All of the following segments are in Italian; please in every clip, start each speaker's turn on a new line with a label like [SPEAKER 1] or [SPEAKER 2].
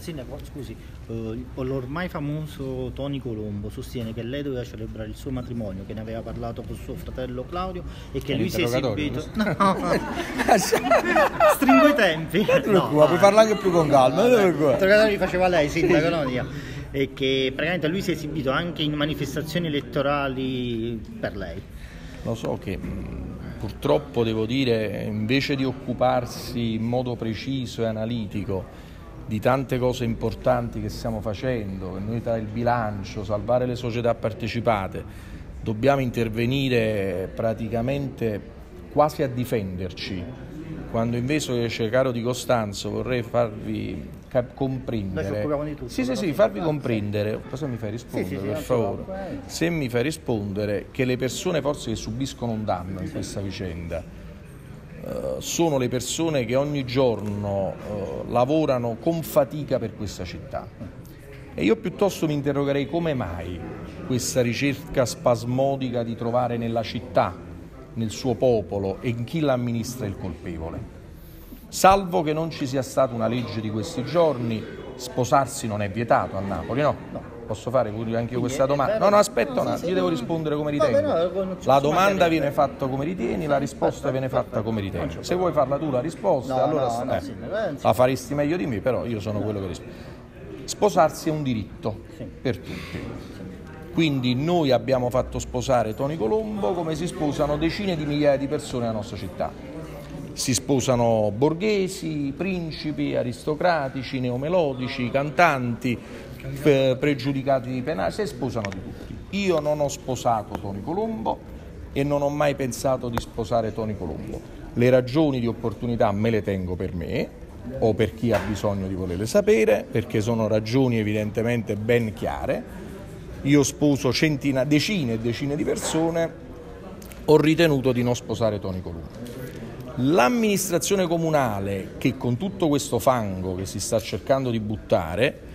[SPEAKER 1] Sindaco, scusi, eh, l'ormai famoso Tony Colombo sostiene che lei doveva celebrare il suo matrimonio, che ne aveva parlato con suo fratello Claudio e che
[SPEAKER 2] È
[SPEAKER 1] lui si è esibito. No, stringo i tempi. No,
[SPEAKER 2] puoi parlare anche più con calma.
[SPEAKER 1] L'interrogatorio li faceva lei, Sindaco, non io. E che praticamente lui si è esibito anche in manifestazioni elettorali per lei.
[SPEAKER 2] Lo so che mh, purtroppo devo dire, invece di occuparsi in modo preciso e analitico di tante cose importanti che stiamo facendo, noi tra il bilancio, salvare le società partecipate, dobbiamo intervenire praticamente quasi a difenderci, quando invece, caro Di Costanzo, vorrei farvi cap- comprendere...
[SPEAKER 1] tutto,
[SPEAKER 2] Sì, sì, sì, farvi comprendere, cosa mi fai rispondere
[SPEAKER 1] Sì, sì,
[SPEAKER 2] per favore? Se mi fai rispondere che le persone forse che subiscono un danno in questa vicenda sono le persone che ogni giorno eh, lavorano con fatica per questa città. E io piuttosto mi interrogerei come mai questa ricerca spasmodica di trovare nella città, nel suo popolo e in chi l'amministra il colpevole. Salvo che non ci sia stata una legge di questi giorni, sposarsi non è vietato a Napoli, no? Posso fare pure anche io questa
[SPEAKER 1] è
[SPEAKER 2] domanda? No, no, aspetta,
[SPEAKER 1] No,
[SPEAKER 2] un attimo, io devo rispondere come ritengo.
[SPEAKER 1] ci
[SPEAKER 2] La domanda viene fatta come ritieni, la risposta viene fatta come ritendi. Se vuoi farla tu la risposta, allora eh,
[SPEAKER 1] eh,
[SPEAKER 2] la faresti meglio di me, però io sono quello che risponde. Sposarsi è un diritto per tutti. Quindi noi abbiamo fatto sposare Tony Colombo come si sposano decine di migliaia di persone nella nostra città. Si sposano borghesi, principi, aristocratici, neomelodici, cantanti, eh, pregiudicati penali, si sposano di tutti. Io non ho sposato Tony Colombo e non ho mai pensato di sposare Tony Colombo. Le ragioni di opportunità me le tengo per me o per chi ha bisogno di volerle sapere, perché sono ragioni evidentemente ben chiare. Io sposo centina, decine e decine di persone, ho ritenuto di non sposare Tony Colombo. L'amministrazione comunale che con tutto questo fango che si sta cercando di buttare,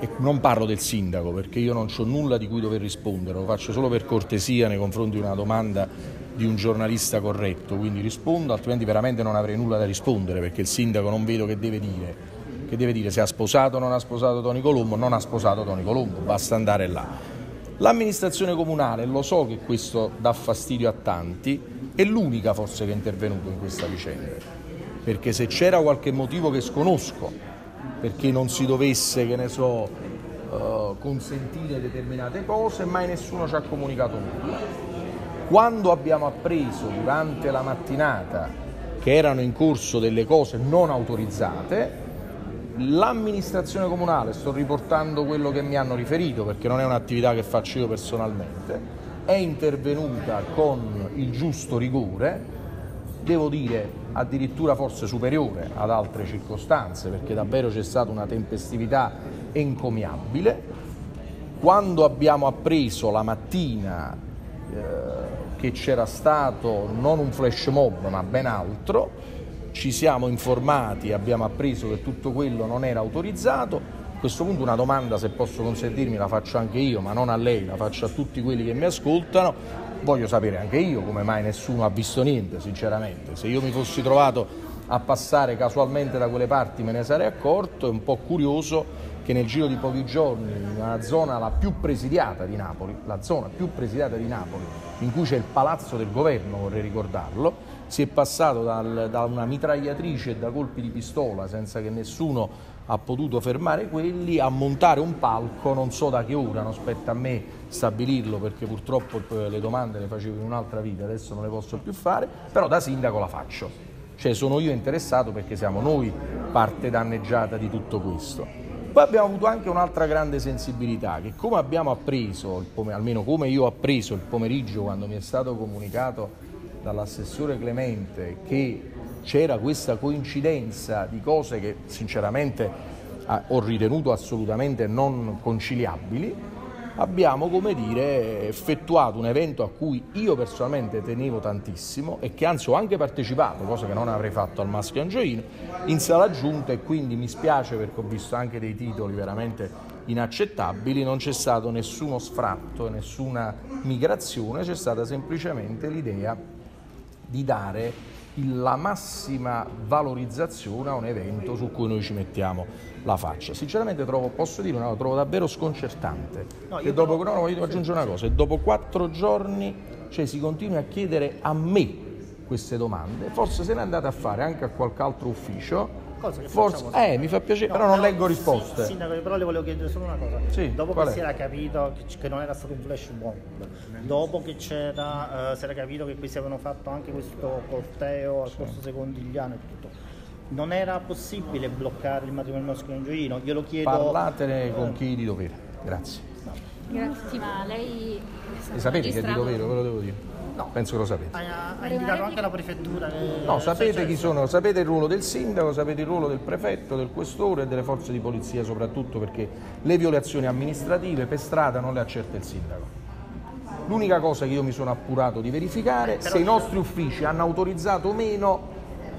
[SPEAKER 2] e non parlo del sindaco perché io non ho nulla di cui dover rispondere, lo faccio solo per cortesia nei confronti di una domanda di un giornalista corretto, quindi rispondo, altrimenti veramente non avrei nulla da rispondere perché il sindaco non vedo che deve dire. Che deve dire se ha sposato o non ha sposato Tony Colombo, non ha sposato Tony Colombo, basta andare là. L'amministrazione comunale, lo so che questo dà fastidio a tanti, è l'unica forse che è intervenuto in questa vicenda, perché se c'era qualche motivo che sconosco, perché non si dovesse, che ne so, eh, consentire determinate cose, mai nessuno ci ha comunicato nulla. Quando abbiamo appreso durante la mattinata che erano in corso delle cose non autorizzate, l'amministrazione comunale, sto riportando quello che mi hanno riferito perché non è un'attività che faccio io personalmente, è intervenuta con il giusto rigore, devo dire addirittura forse superiore ad altre circostanze perché davvero c'è stata una tempestività encomiabile. Quando abbiamo appreso la mattina eh, che c'era stato non un flash mob ma ben altro, ci siamo informati abbiamo appreso che tutto quello non era autorizzato. A questo punto una domanda, se posso consentirmi, la faccio anche io, ma non a lei, la faccio a tutti quelli che mi ascoltano. Voglio sapere anche io come mai nessuno ha visto niente, sinceramente. Se io mi fossi trovato a passare casualmente da quelle parti me ne sarei accorto, è un po' curioso che nel giro di pochi giorni una zona la più presidiata di Napoli, la zona più presidiata di Napoli, in cui c'è il palazzo del governo, vorrei ricordarlo, si è passato dal- da una mitragliatrice e da colpi di pistola senza che nessuno ha potuto fermare quelli a montare un palco, non so da che ora, non spetta a me stabilirlo perché purtroppo eh, le domande le facevo in un'altra vita, adesso non le posso più fare, però da sindaco la faccio. Cioè sono io interessato perché siamo noi parte danneggiata di tutto questo. Poi abbiamo avuto anche un'altra grande sensibilità, che come abbiamo appreso, almeno come io ho appreso il pomeriggio quando mi è stato comunicato dall'assessore Clemente che c'era questa coincidenza di cose che sinceramente ah, ho ritenuto assolutamente non conciliabili, abbiamo, come dire, effettuato un evento a cui io personalmente tenevo tantissimo e che anzi ho anche partecipato, cosa che non avrei fatto al Maschio Angioino, in sala giunta e quindi mi spiace perché ho visto anche dei titoli veramente inaccettabili, non c'è stato nessuno sfratto nessuna migrazione, c'è stata semplicemente l'idea di dare la massima valorizzazione a un evento su cui noi ci mettiamo la faccia. Sinceramente trovo, posso dire una cosa, trovo davvero sconcertante. No, che dopo, no, no, io aggiungo una cosa, e dopo quattro giorni cioè, si continui a chiedere a me queste domande, forse se ne andate a fare anche a qualche altro ufficio
[SPEAKER 1] cosa che
[SPEAKER 2] Forse, eh, mi fa piacere, no, però non leggo risposte.
[SPEAKER 1] Sindaco, però le volevo chiedere solo una cosa.
[SPEAKER 2] Sì,
[SPEAKER 1] dopo che è? si era capito che, che, non era stato un flash bomb, dopo che c'era, uh, si era capito che questi avevano fatto anche questo corteo al corso secondigliano e tutto, non era possibile bloccare il matrimonio maschile in gioino? Glielo chiedo.
[SPEAKER 2] Parlatene con chi di dovere. Grazie.
[SPEAKER 3] Grazie, ma lei...
[SPEAKER 2] E sapete che è di dovere, ve lo devo dire. No. Penso che lo sapete.
[SPEAKER 1] Ha, ha indicato anche la prefettura. Che...
[SPEAKER 2] No, sapete chi sono, sapete il ruolo del sindaco, sapete il ruolo del prefetto, del questore e delle forze di polizia soprattutto perché le violazioni amministrative per strada non le accerta il sindaco. L'unica cosa che io mi sono appurato di verificare è se i nostri uffici hanno autorizzato o meno,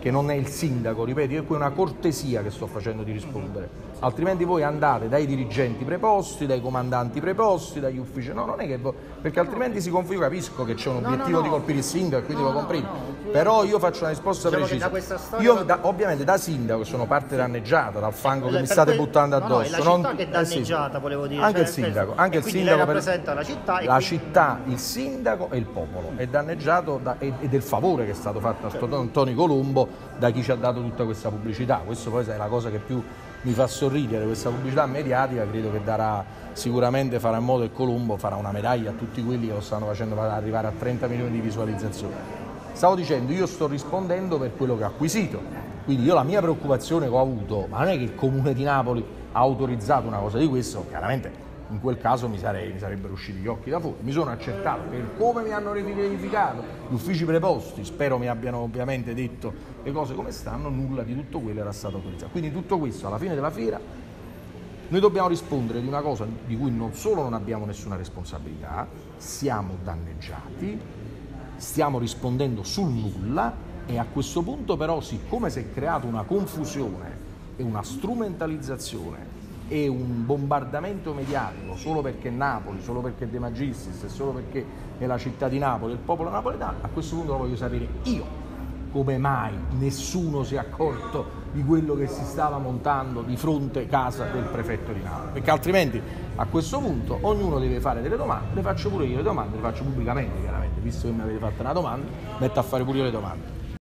[SPEAKER 2] che non è il sindaco, ripeto, io qui è una cortesia che sto facendo di rispondere. Altrimenti voi andate dai dirigenti preposti, dai comandanti preposti, dagli uffici, no, non è che perché altrimenti si configura, capisco che c'è un obiettivo no, no, di colpire il sindaco e quindi lo comprendo, però io faccio una risposta diciamo precisa. Io da, ovviamente da sindaco sono parte danneggiata dal fango che mi state
[SPEAKER 1] quel...
[SPEAKER 2] buttando addosso.
[SPEAKER 1] No, no, la città che è danneggiata, eh sì. volevo dire.
[SPEAKER 2] Anche cioè, il sindaco, anche il sindaco
[SPEAKER 1] per... rappresenta la città.
[SPEAKER 2] la città, il sindaco e il popolo. È danneggiato da, e, del favore che è stato fatto a certo. Tony Colombo da chi ci ha dato tutta questa pubblicità. Questo poi è la cosa che più mi fa sorridere questa pubblicità mediatica, credo che darà sicuramente farà in modo che Colombo farà una medaglia a tutti quelli che lo stanno facendo arrivare a 30 milioni di visualizzazioni. Stavo dicendo, io sto rispondendo per quello che ho acquisito, quindi io la mia preoccupazione che ho avuto, ma non è che il Comune di Napoli ha autorizzato una cosa di questo, chiaramente in quel caso mi, sarei, mi, sarebbero usciti gli occhi da fuori. Mi sono accertato per come mi hanno verificato gli uffici preposti, spero mi abbiano ovviamente detto le cose come stanno, nulla di tutto quello era stato autorizzato. Quindi tutto questo alla fine della fiera noi dobbiamo rispondere di una cosa di cui non solo non abbiamo nessuna responsabilità, siamo danneggiati, stiamo rispondendo sul nulla e a questo punto però siccome si è creata una confusione e una strumentalizzazione e un bombardamento mediatico solo perché Napoli, solo perché De Magistris e solo perché è la città di Napoli, il popolo napoletano, a questo punto lo voglio sapere io come mai nessuno si è accorto di quello che si stava montando di fronte casa del prefetto di Napoli, perché altrimenti a questo punto ognuno deve fare delle domande, le faccio pure io le domande, le faccio pubblicamente visto che mi avete fatto una domanda, metto a fare pure io le domande.